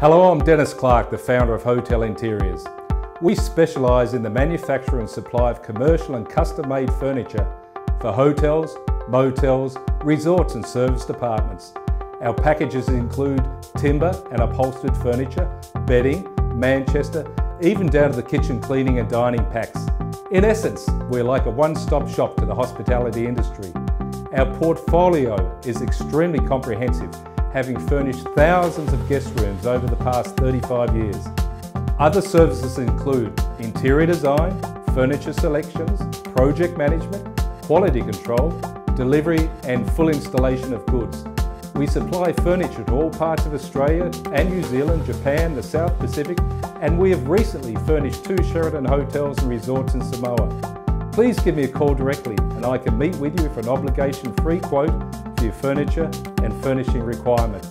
Hello, I'm Dennis Clark, the founder of Hotel Interiors. We specialise in the manufacture and supply of commercial and custom-made furniture for hotels, motels, resorts and serviced apartments. Our packages include timber and upholstered furniture, bedding, Manchester, even down to the kitchen cleaning and dining packs. In essence, we're like a one-stop shop to the hospitality industry. Our portfolio is extremely comprehensive having furnished thousands of guest rooms over the past 35 years. Other services include interior design, furniture selections, project management, quality control, delivery and full installation of goods. We supply furniture to all parts of Australia and New Zealand, Japan, the South Pacific, and we have recently furnished two Sheraton hotels and resorts in Samoa please give me a call directly and I can meet with you for an obligation free quote your furniture and furnishing requirements.